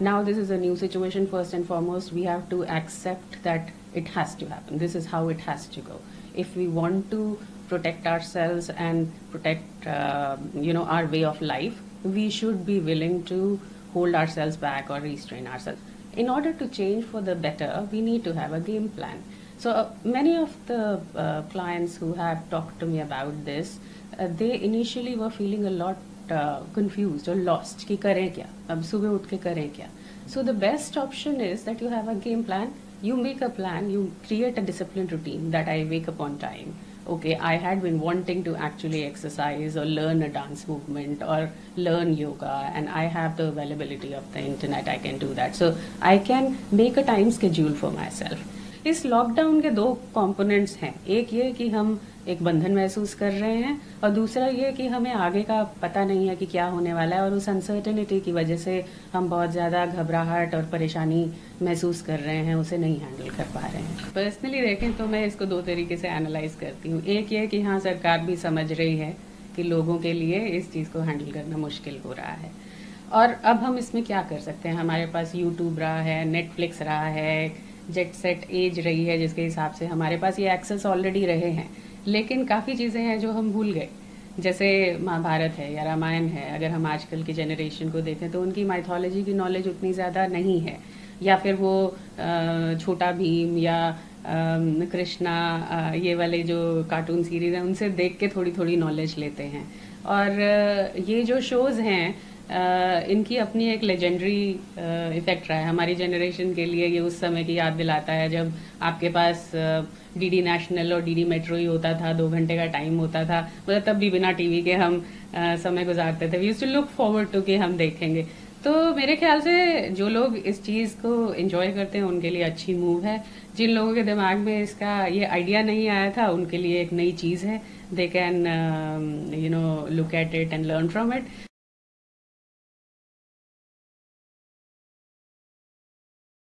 now this is a new situation. First and foremost, we have to accept that it has to happen. This is how it has to go. If we want to protect ourselves and protect, uh, you know, our way of life, we should be willing to hold ourselves back or restrain ourselves. In order to change for the better, we need to have a game plan. So uh, many of the uh, clients who have talked to me about this, uh, they initially were feeling a lot confused or lost कि करें क्या अब सुबह उठ के करें क्या so the best option is that you have a game plan you make a plan you create a disciplined routine that I wake up on time okay, I had been wanting to actually exercise or learn a dance movement or learn yoga, and I have the availability of the internet, I can do that. So I can make a time schedule for myself. इस lockdown के दो components हैं। एक ये कि हम एक बंधन महसूस कर रहे हैं और दूसरा ये कि हमें आगे का पता नहीं है कि क्या होने वाला है और उस अनसर्टेनिटी की वजह से हम बहुत ज़्यादा घबराहट और परेशानी महसूस कर रहे हैं, उसे नहीं हैंडल कर पा रहे हैं। पर्सनली देखें तो मैं इसको दो तरीके से एनालाइज करती हूँ। एक ये कि हाँ सरकार भी समझ रही है कि लोगों के लिए इस चीज़ को हैंडल करना मुश्किल हो रहा है। और अब हम इसमें क्या कर सकते हैं? हमारे पास यूट्यूब रहा है नेटफ्लिक्स रहा है जेट सेट एज रही है जिसके हिसाब से हमारे पास ये एक्सेस ऑलरेडी रहे हैं। लेकिन काफ़ी चीज़ें हैं जो हम भूल गए। जैसे महाभारत है या रामायण है, अगर हम आजकल की जनरेशन को देखें तो उनकी माइथोलॉजी की नॉलेज उतनी ज़्यादा नहीं है। या फिर वो छोटा भीम या कृष्णा ये वाले जो कार्टून सीरीज़ हैं, उनसे देख के थोड़ी थोड़ी नॉलेज लेते हैं। और ये जो शोज़ हैं इनकी अपनी एक लेजेंडरी इफ़ेक्ट रहा है। हमारी जनरेशन के लिए ये उस समय की याद दिलाता है जब आपके पास डीडी नेशनल और डीडी मेट्रो ही होता था दो घंटे का टाइम होता था मतलब तब भी बिना टीवी के हम आ, समय गुजारते थे। We to look forward to कि हम देखेंगे। तो मेरे ख्याल से जो लोग इस चीज़ को एंजॉय करते हैं उनके लिए अच्छी मूव है। जिन लोगों के दिमाग में इसका ये आइडिया नहीं आया था उनके लिए एक नई चीज़ है। They can you know look at it and learn from it